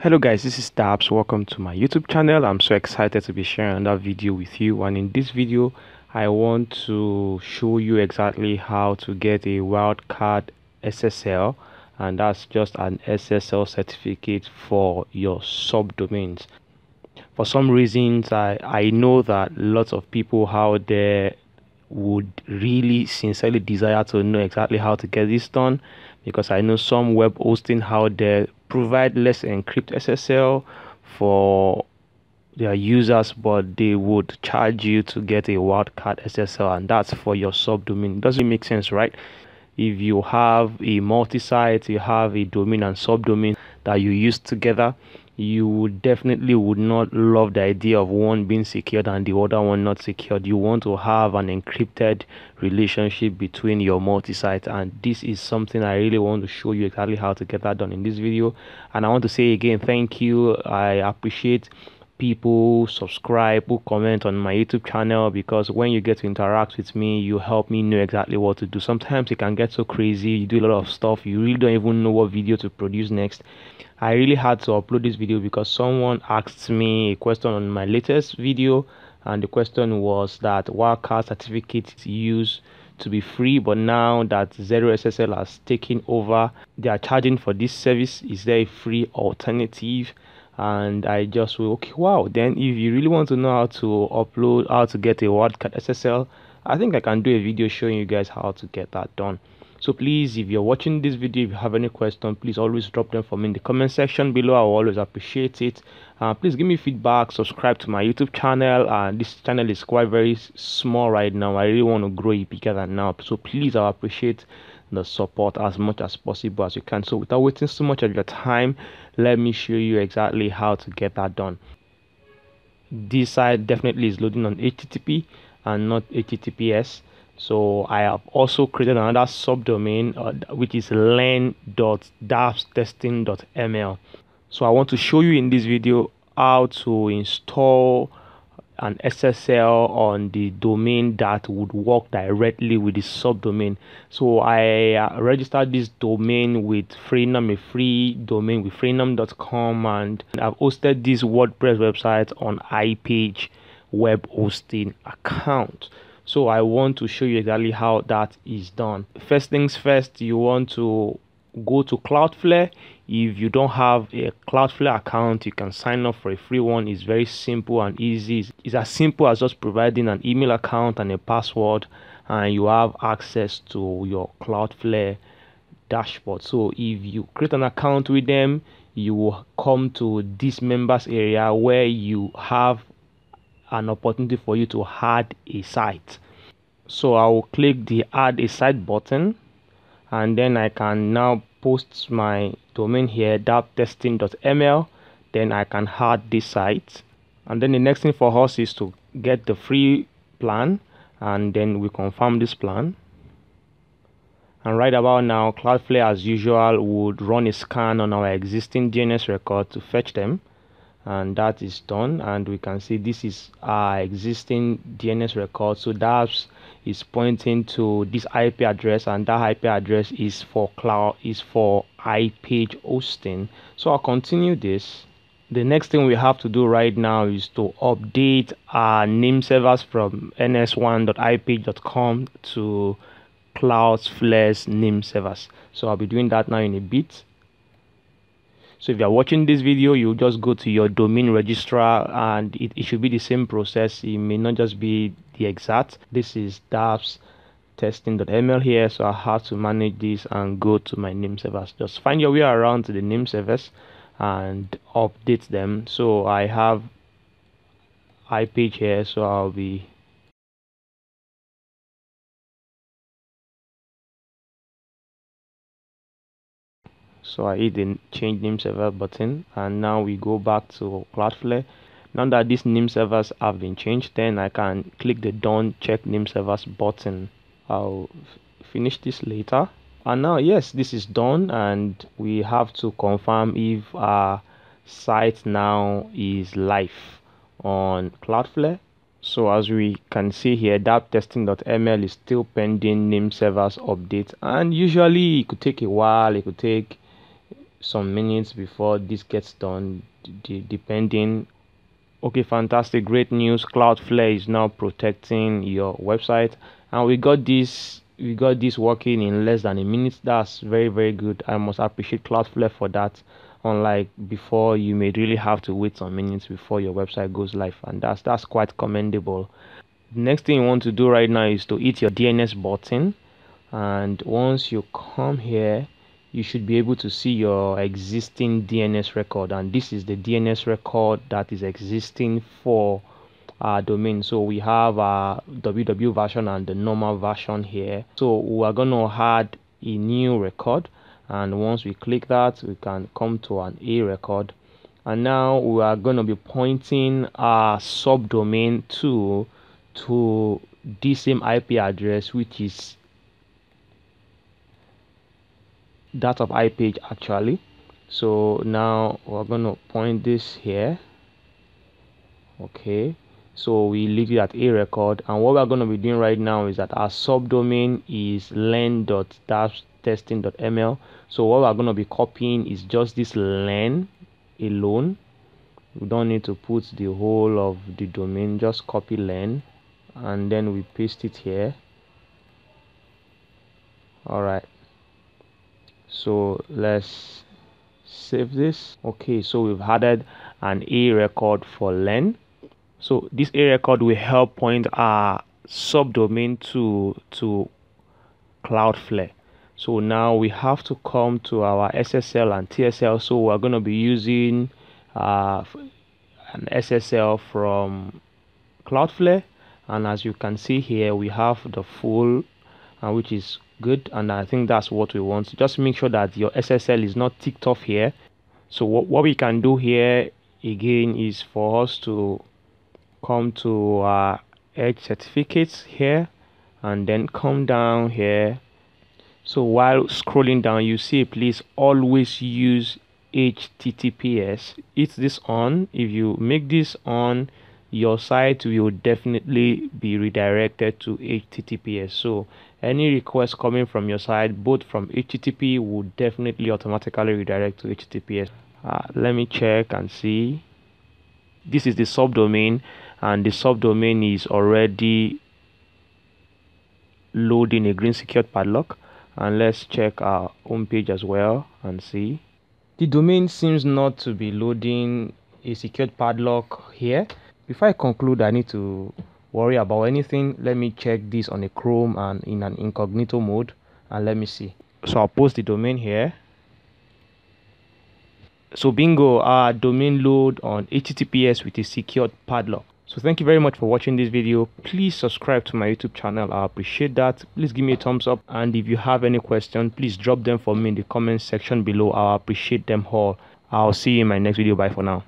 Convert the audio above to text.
hello guys this is Daps welcome to my youtube channel. I'm so excited to be sharing another video with you. And in this video i want to show you exactly how to get a wildcard ssl and that's just an ssl certificate for your subdomains. For some reasons i i know that lots of people out there would really sincerely desire to know exactly how to get this done because I know some web hosting out there provide Let's Encrypt SSL for their users, but they would charge you to get a wildcard SSL, and that's for your subdomain. Doesn't make sense, right? If you have a multi-site, you have a domain and subdomain that you use together, you definitely would not love the idea of one being secured and the other one not secured. You want to have an encrypted relationship between your multi-site and this is something I really want to show you exactly how to get that done in this video. And I want to say again, thank you. I appreciate people subscribe who comment on my youtube channel because when you get to interact with me you help me know exactly what to do sometimes it can get so crazy you do a lot of stuff you really don't even know what video to produce next i really had to upload this video because someone asked me a question on my latest video and the question was that wildcard certificate is used to be free but now that zero ssl has taken over they are charging for this service is there a free alternative? And I just will okay wow then if you really want to know how to upload how to get a wildcard SSL I think I can do a video showing you guys how to get that done so please if you're watching this video if you have any question please always drop them for me in the comment section below. I always appreciate it. Uh, please give me feedback subscribe to my YouTube channel. Uh, this channel is quite very small right now. I really want to grow it bigger than now. So please I appreciate the support as much as possible as you can. So without wasting so much of your time let me show you exactly how to get that done. This site definitely is loading on http and not https so i have also created another subdomain uh, which is learn.dabstesting.ml so i want to show you in this video how to install an SSL on the domain that would work directly with the subdomain. So I uh, registered this domain with Freenom, a free domain with freenom.com, and I've hosted this WordPress website on iPage web hosting account. So I want to show you exactly how that is done. First things first, you want to go to Cloudflare. If you don't have a Cloudflare account, you can sign up for a free one. It's very simple and easy. It's as simple as just providing an email account and a password, and you have access to your Cloudflare dashboard. So if you create an account with them, you will come to this members area where you have an opportunity for you to add a site. So I will click the add a site button and then I can now post my domain here dabtesting.ml then I can add this site. And then the next thing for us is to get the free plan and then we confirm this plan. And right about now Cloudflare as usual would run a scan on our existing DNS record to fetch them and that is done and we can see this is our existing DNS record. So that's pointing to this IP address and that IP address is for cloud is for iPage hosting. So I'll continue this. The next thing we have to do right now is to update our name servers from ns1.ipage.com to Cloudflare's name servers. So I'll be doing that now in a bit so if you're watching this video you just go to your domain registrar and it, it should be the same process. It may not just be the exact. This is dabs testing.ml here so i have to manage this and go to my name servers. Just find your way around to the name servers and update them. So i have iPage here so i'll be so I hit the change name server button and now we go back to Cloudflare. Now that these name servers have been changed then I can click the done check name servers button. I'll finish this later. And now yes this is done and we have to confirm if our site now is live on Cloudflare. So as we can see here dabtesting.ml is still pending name servers update. And usually it could take a while it could take some minutes before this gets done depending. Okay fantastic great news. Cloudflare is now protecting your website. And we got this we got this working in less than a minute. That's very very good. I must appreciate cloudflare for that. Unlike before you may really have to wait some minutes before your website goes live and that's that's quite commendable. Next thing you want to do right now is to hit your dns button. And once you come here you should be able to see your existing DNS record. And this is the DNS record that is existing for our domain. So we have our www version and the normal version here. So we are going to add a new record. And once we click that we can come to an a record. And now we are going to be pointing our subdomain to to this same IP address which is that of iPage actually. So now we're going to point this here. Okay. So we leave it at a record. And what we're going to be doing right now is that our subdomain is len.testing.ml so what we're going to be copying is just this len alone. We don't need to put the whole of the domain just copy len and then we paste it here. All right so let's save this. Okay so we've added an a record for len. So this a record will help point our subdomain to to cloudflare. So now we have to come to our ssl and tsl so we're going to be using uh, an ssl from cloudflare. And as you can see here we have the full uh, which is good and I think that's what we want. Just make sure that your SSL is not ticked off here. So what, what we can do here again is for us to come to our edge certificates here and then come down here. So while scrolling down you see please always use https it's this on. If you make this on your site will definitely be redirected to https so any request coming from your site both from http would definitely automatically redirect to https uh, let me check and see. This is the subdomain and the subdomain is already loading a green secured padlock. And let's check our home page as well and see. The domain seems not to be loading a secured padlock here before I conclude, I need to worry about anything. Let me check this on a Chrome and in an incognito mode and let me see. So I'll post the domain here. So bingo, our domain load on HTTPS with a secured padlock. So thank you very much for watching this video. Please subscribe to my YouTube channel. I appreciate that. Please give me a thumbs up. And if you have any question, please drop them for me in the comment section below. i appreciate them all. I'll see you in my next video. Bye for now.